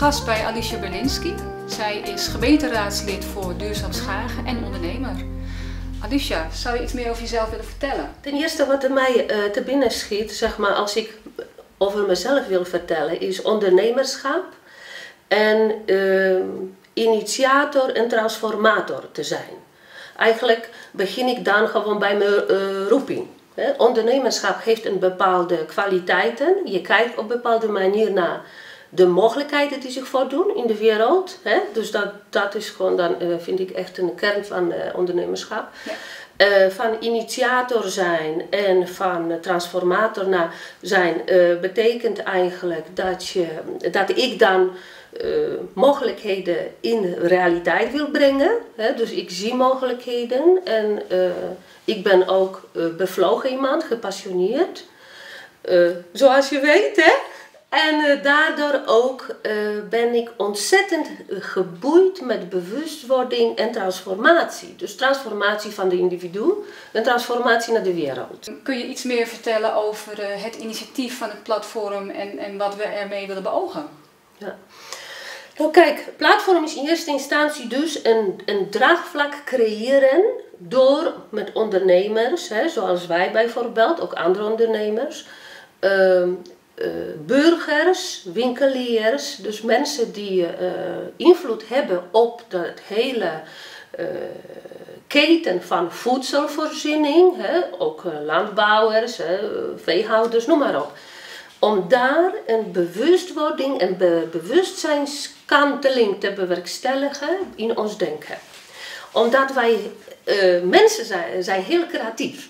gast bij Alicia Berlinski. Zij is gemeenteraadslid voor Duurzaam Schagen en ondernemer. Alicia, zou je iets meer over jezelf willen vertellen? Ten eerste wat er mij uh, te binnen schiet, zeg maar, als ik over mezelf wil vertellen, is ondernemerschap en uh, initiator en transformator te zijn. Eigenlijk begin ik dan gewoon bij mijn uh, roeping. Hè? Ondernemerschap heeft een bepaalde kwaliteiten. Je kijkt op een bepaalde manier naar de mogelijkheden die zich voordoen in de wereld. Hè? Dus dat, dat is gewoon dan, uh, vind ik echt een kern van uh, ondernemerschap. Ja. Uh, van initiator zijn en van transformator naar zijn betekent eigenlijk dat, je, dat ik dan mogelijkheden in realiteit wil brengen. Hè? Dus ik zie mogelijkheden en ik ben ook bevlogen iemand, gepassioneerd. zoals je weet, hè? En uh, daardoor ook uh, ben ik ontzettend geboeid met bewustwording en transformatie. Dus transformatie van de individu en transformatie naar de wereld. Kun je iets meer vertellen over uh, het initiatief van het platform en, en wat we ermee willen beogen? Ja. Nou kijk, platform is in eerste instantie dus een, een draagvlak creëren door met ondernemers, hè, zoals wij bijvoorbeeld, ook andere ondernemers ehm, burgers, winkeliers, dus mensen die uh, invloed hebben op de hele uh, keten van voedselvoorziening, hè, ook landbouwers, hè, veehouders, noem maar op. Om daar een bewustwording en be bewustzijnskanteling te bewerkstelligen in ons denken. Omdat wij mensen zijn, zijn heel creatief.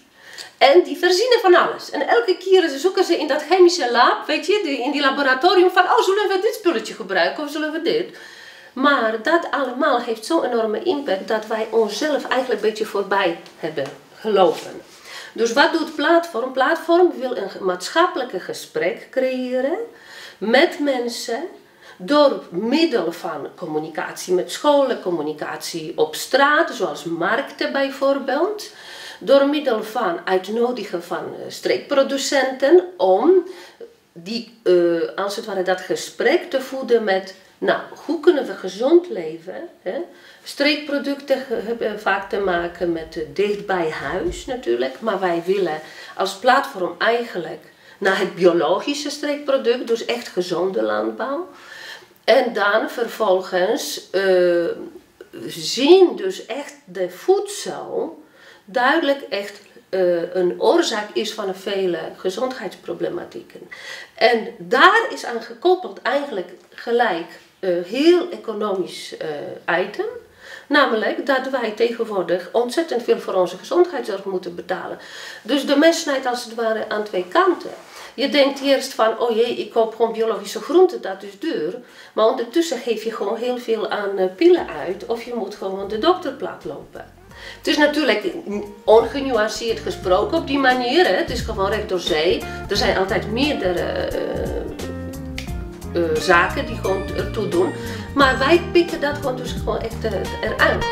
En die verzinnen van alles. En elke keer zoeken ze in dat chemische lab, weet je, in die laboratorium van, oh, zullen we dit spulletje gebruiken of zullen we dit? Maar dat allemaal heeft zo'n enorme impact dat wij onszelf eigenlijk een beetje voorbij hebben gelopen. Dus wat doet Platform? Platform wil een maatschappelijke gesprek creëren met mensen door middel van communicatie met scholen, communicatie op straat, zoals markten bijvoorbeeld door middel van uitnodigen van uh, streekproducenten om die, uh, als het ware dat gesprek te voeden met, nou, hoe kunnen we gezond leven? Hè? Streekproducten hebben vaak te maken met uh, dicht bij huis natuurlijk, maar wij willen als platform eigenlijk naar het biologische streekproduct, dus echt gezonde landbouw. En dan vervolgens zien dus echt de voedsel duidelijk echt uh, een oorzaak is van vele gezondheidsproblematieken. En daar is aan gekoppeld eigenlijk gelijk een heel economisch uh, item. Namelijk dat wij tegenwoordig ontzettend veel voor onze gezondheidszorg moeten betalen. Dus de mes snijdt als het ware aan twee kanten. Je denkt eerst van, oh jee, ik koop gewoon biologische groenten, dat is duur. Maar ondertussen geef je gewoon heel veel aan uh, pillen uit of je moet gewoon de dokterplaat lopen. Het is natuurlijk ongenuanceerd gesproken op die manier. Het is gewoon recht door zee. Er zijn altijd meerdere uh, uh, zaken die gewoon ertoe doen. Maar wij pikken dat gewoon dus gewoon echt uh, eruit.